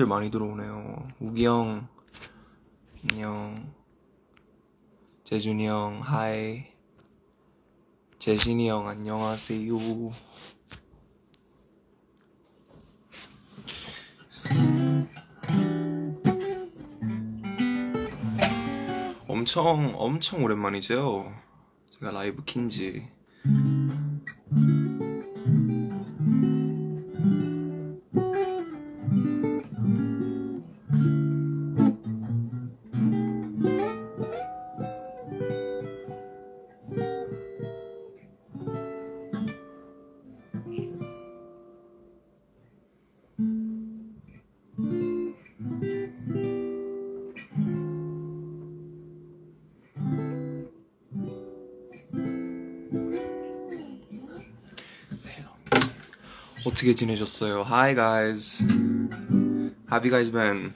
형들 많이 들어오네요. 우기 형, 안녕. 재준이 형, 하이. 재신이 형, 안녕하세요. 엄청, 엄청 오랜만이죠? 제가 라이브 킨지. 어떻게 지내셨어요? Hi guys. Have you guys been?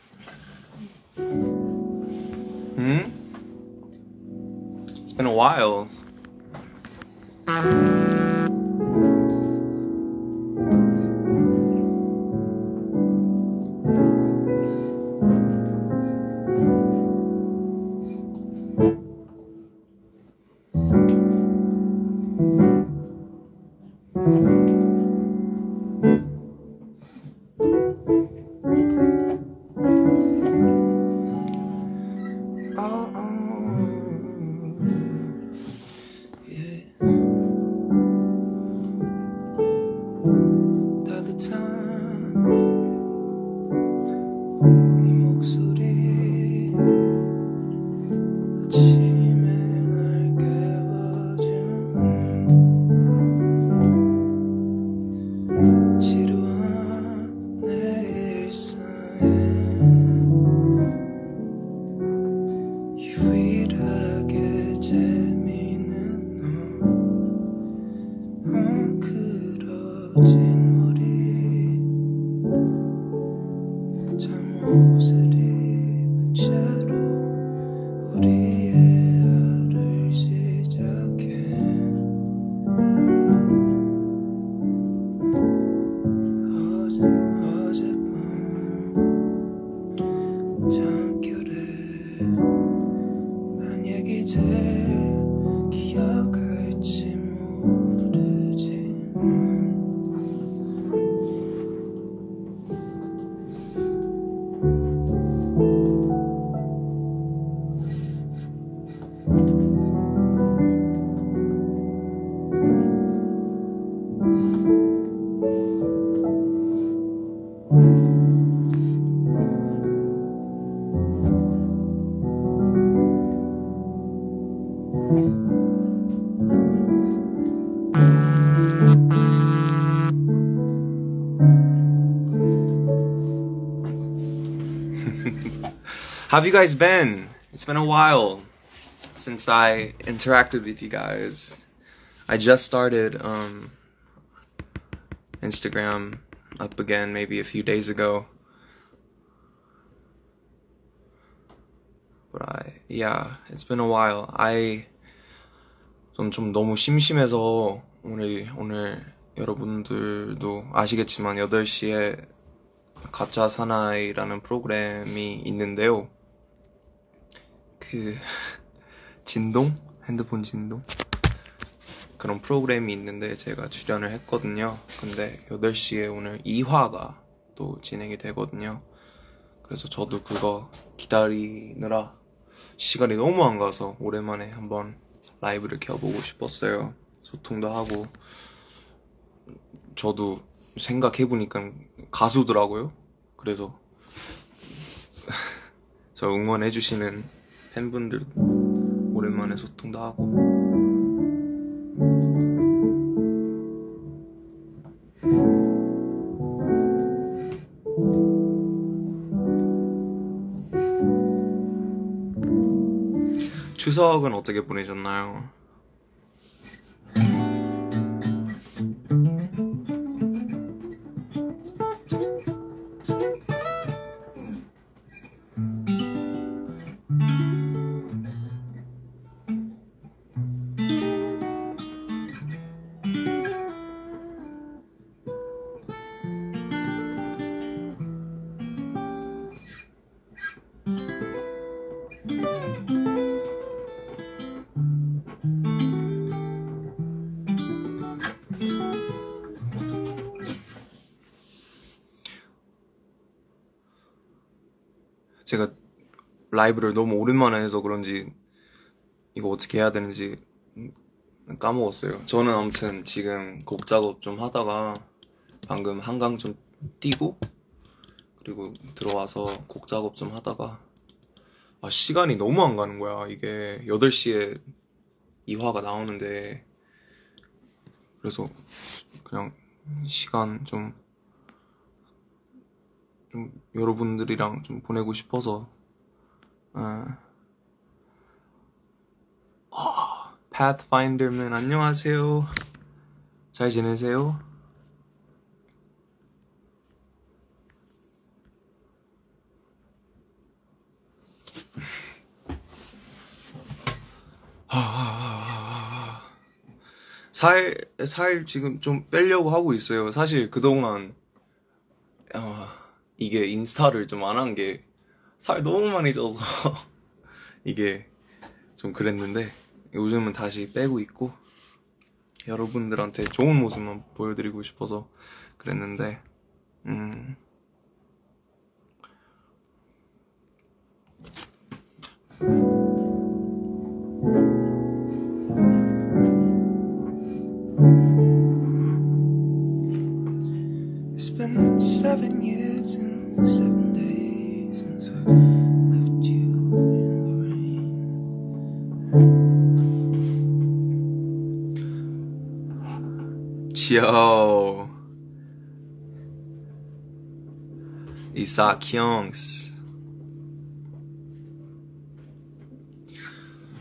Hmm? It's been a while. close. Have you guys been? It's been a while since I interacted with you guys. I just started um, Instagram up again maybe a few days ago. But I, yeah, it's been a while. I 좀, 좀 너무 심심해서 오늘, 오늘 여러분들도 아시겠지만 8시에 가짜 사나이라는 프로그램이 있는데요. 그, 진동? 핸드폰 진동? 그런 프로그램이 있는데 제가 출연을 했거든요. 근데 8시에 오늘 2화가 또 진행이 되거든요. 그래서 저도 그거 기다리느라 시간이 너무 안 가서 오랜만에 한번 라이브를 켜보고 싶었어요. 소통도 하고. 저도 생각해보니까 가수더라고요. 그래서 저 응원해주시는 팬분들 오랜만에 소통도 하고. 추석은 어떻게 보내셨나요? 제가 라이브를 너무 오랜만에 해서 그런지 이거 어떻게 해야 되는지 까먹었어요. 저는 아무튼 지금 곡 작업 좀 하다가 방금 한강 좀 뛰고 그리고 들어와서 곡 작업 좀 하다가 아 시간이 너무 안 가는 거야. 이게 8시에 이화가 나오는데 그래서 그냥 시간 좀, 좀 여러분들이랑 좀 보내고 싶어서 에. 아, Pathfinderman 안녕하세요. 잘 지내세요? 살, 살 지금 좀 빼려고 하고 있어요. 사실 그동안, 어, 이게 인스타를 좀 안 한 게 살 너무 많이 쪄서 이게 좀 그랬는데 요즘은 다시 빼고 있고 여러분들한테 좋은 모습만 보여드리고 싶어서 그랬는데, 음. Yo. Isaac Youngs.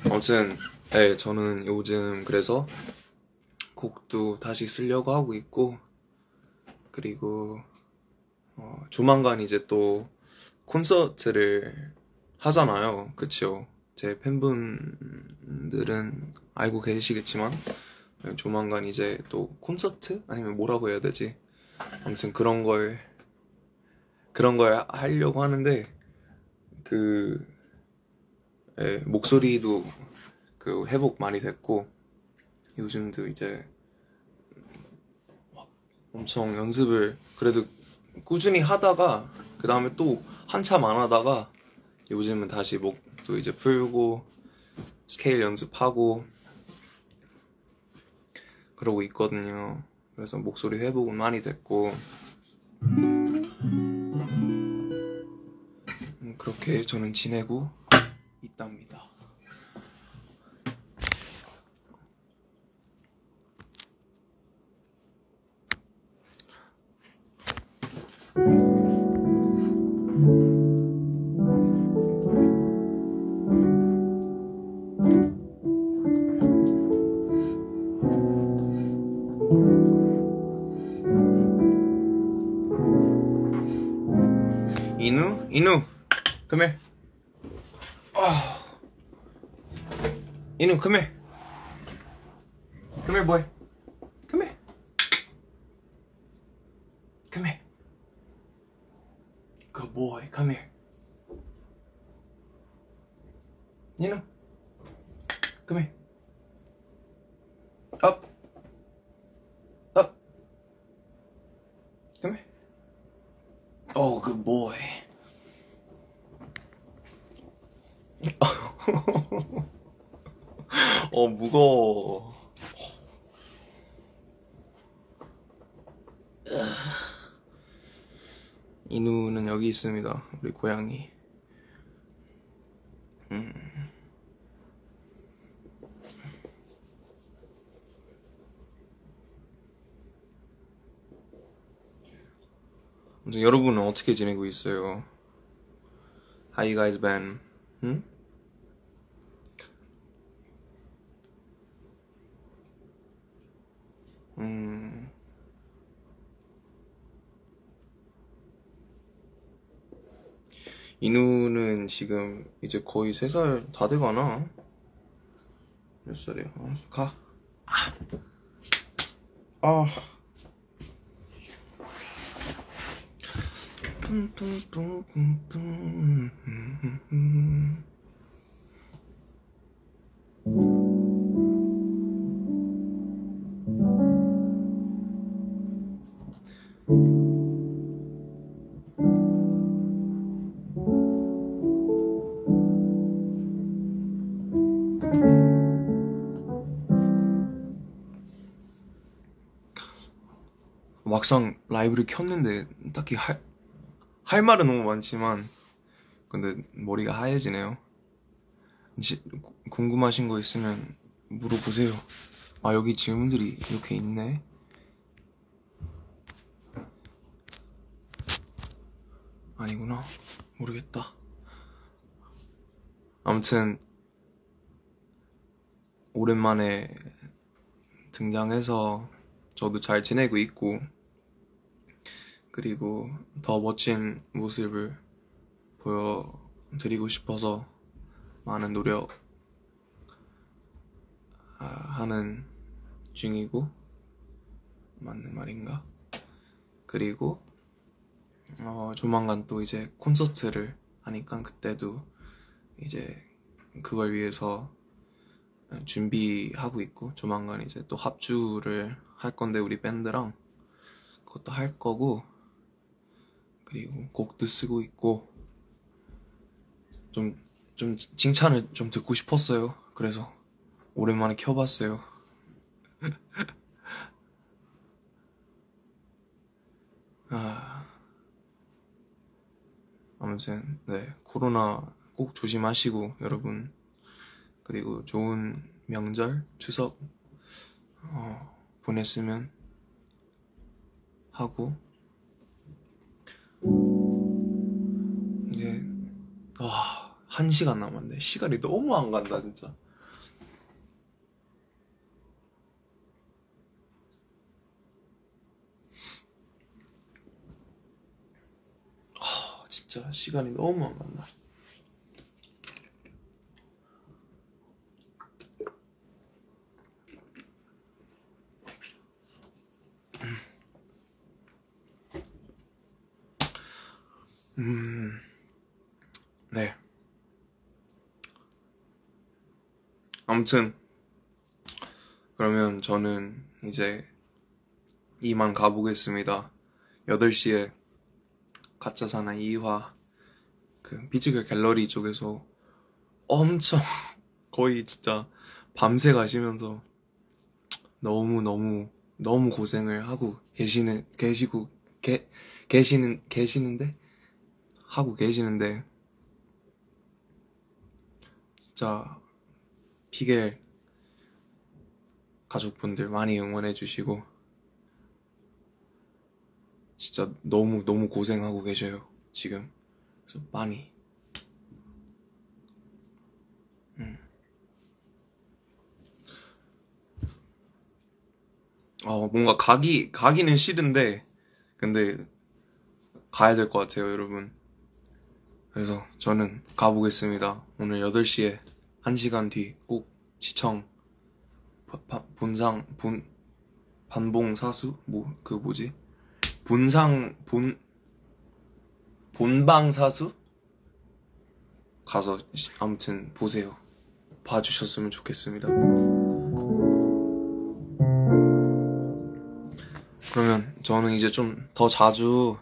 아무튼, 네, 저는 요즘 그래서 곡도 다시 쓰려고 하고 있고, 그리고 어, 조만간 이제 또 콘서트를 하잖아요. 그쵸? 제 팬분들은 알고 계시겠지만 조만간 이제 또 콘서트 아니면 뭐라고 해야 되지? 아무튼 그런 걸 그런 걸 하려고 하는데 그 예, 목소리도 그 회복 많이 됐고 요즘도 이제 엄청 연습을 그래도 꾸준히 하다가 그 다음에 또 한참 안 하다가 요즘은 다시 목도 이제 풀고 스케일 연습하고 그러고 있거든요. 그래서 목소리 회복은 많이 됐고 음, 그렇게 저는 지내고 Inu, come here. Oh. Inu, come here. Come here, boy. Come here. Come here. Good boy, come here. Inu, come here. Up. Up. Come here. Oh, good boy. 어, 무거워. 이누는 여기 있습니다. 우리 고양이. 음. 여러분은 어떻게 지내고 있어요? How you guys been? 응? 인우는 지금 이제 거의 3살 다 되거나 몇 살이야? 아, 가. 아. 아. 막상 라이브를 켰는데 딱히 할, 할 말은 너무 많지만 근데 머리가 하얘지네요. 지- 구- 궁금하신 거 있으면 물어보세요. 아 여기 질문들이 이렇게 있네. 아니구나. 모르겠다. 아무튼 오랜만에 등장해서 저도 잘 지내고 있고 그리고 더 멋진 모습을 보여드리고 싶어서 많은 노력 아, 하는 중이고 맞는 말인가? 그리고 어, 조만간 또 이제 콘서트를 하니까 그때도 이제 그걸 위해서 준비하고 있고 조만간 이제 또 합주를 할 건데 우리 밴드랑 그것도 할 거고 그리고 곡도 쓰고 있고 좀 좀 칭찬을 좀 듣고 싶었어요. 그래서 오랜만에 켜봤어요. 아 아무튼 네 코로나 꼭 조심하시고 여러분 그리고 좋은 명절 추석 어, 보냈으면 하고 와, 한 시간 남았네. 시간이 너무 안 간다, 진짜. 아, 진짜 시간이 너무 안 간다. 음, 네. 아무튼, 그러면 저는 이제 이만 가보겠습니다. 8시에 가짜 사나이 2화 그 비즈글 갤러리 쪽에서 엄청 거의 진짜 밤새 가시면서 너무 너무 너무 고생을 하고 계시는 계시고 계 계시는 계시는데 하고 계시는데 진짜 피겔 가족분들 많이 응원해 주시고 진짜 너무 너무 고생하고 계셔요 지금. 그래서 많이. 음. 어 뭔가 가기 가기는 싫은데 근데 가야 될 것 같아요 여러분. 그래서 저는 가보겠습니다. 오늘 8시에 1시간 뒤꼭 시청 바- 바- 본상 본 반봉 사수? 뭐 그 뭐지? 본상 본 본방 사수? 가서 시- 아무튼 보세요. 봐주셨으면 좋겠습니다. 그러면 저는 이제 좀 더 자주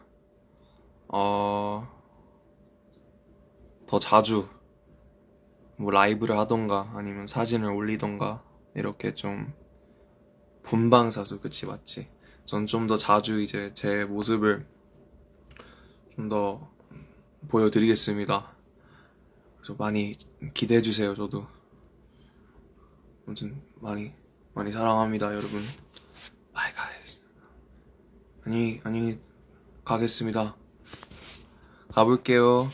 어 더 자주 뭐 라이브를 하던가 아니면 사진을 올리던가 이렇게 좀 본방사수 그치 맞지? 전 좀 더 자주 이제 제 모습을 좀 더 보여드리겠습니다. 그래서 많이 기대해 주세요. 저도 아무튼 많이 많이 사랑합니다, 여러분. Bye guys. 안녕히 안녕히 가겠습니다. 가볼게요.